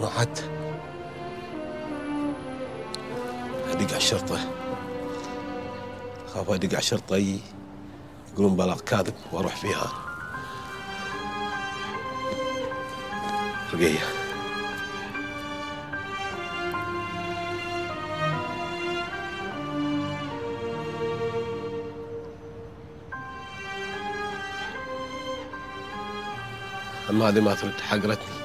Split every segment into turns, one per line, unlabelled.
ما عاد ادق على الشرطة. خاف أدق على الشرطة ي- يقولون بلاغ كاذب وأروح فيها. رقية هذه ما ترد حقرتني.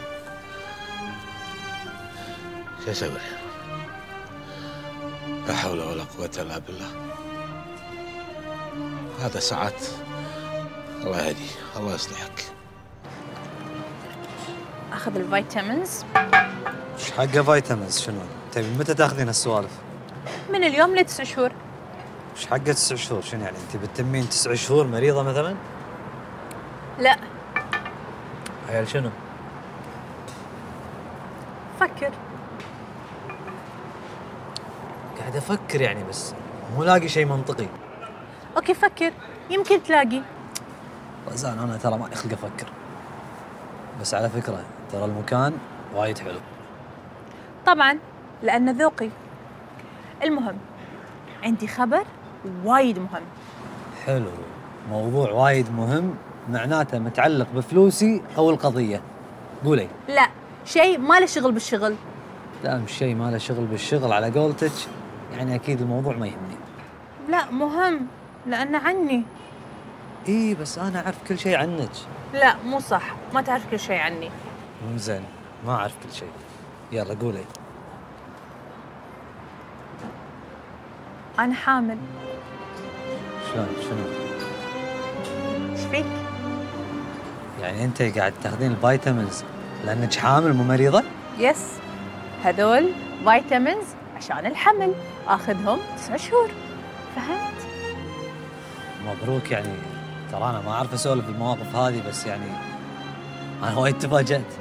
شو أسوي؟ لا حول ولا قوة إلا بالله. هذا ساعات. الله يهدي الله يصلحك.
أخذ ال
vitamins. إيش حقه vitamins شنو؟ تبي متى تاخذين هالسوالف؟
من اليوم لتسع شهور.
إيش حقه تسع شهور؟ شنو يعني؟ أنت بتتمين تسع شهور مريضة مثلا؟
لا.
عيال شنو؟
فكر.
قاعد أفكر يعني بس مو لاقي شيء منطقي.
أوكي فكر. يمكن تلاقي.
رزان أنا ترى ماني خلق أفكر. بس على فكرة ترى المكان وايد حلو.
طبعا لأن ذوقي. المهم عندي خبر وايد مهم.
حلو. موضوع وايد مهم. معناته متعلق بفلوسي أو القضية. قولي.
لا شيء ما له شغل بالشغل.
لا مش شيء ما له شغل بالشغل على قولتك. يعني أكيد الموضوع ما يهمني.
لا مهم لأنه عني.
إي بس أنا أعرف كل شيء عنك.
لا مو صح. ما تعرف كل شيء عني.
مو زين. ما أعرف كل شيء. يلا قولي.
أنا حامل.
شلون؟ شنو يعني انت قاعد تاخذين ال vitamins لأنك حامل مو مريضة؟
yes هذول vitamins عشان الحمل. آخذهم تسع شهور. فهمت؟
مبروك يعني. ترى أنا ما أعرف أسولف المواقف هذه بس يعني أنا وايد تفاجأت.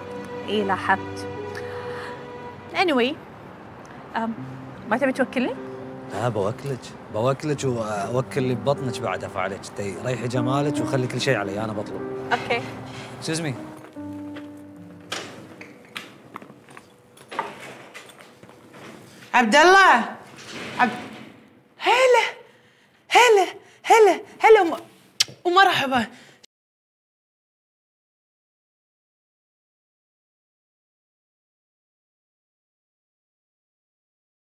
إي لاحظت. Anyway أم ما تبي توكلني؟
لا بوكلك بوكلك واوكل اللي ببطنك بعد افعلك تي ريحي جمالك وخلي كل شيء علي أنا بطلب.
okay.
excuse me
عبد الله. عبد هلا. هلا. هلا. هلا وم- ومرحبا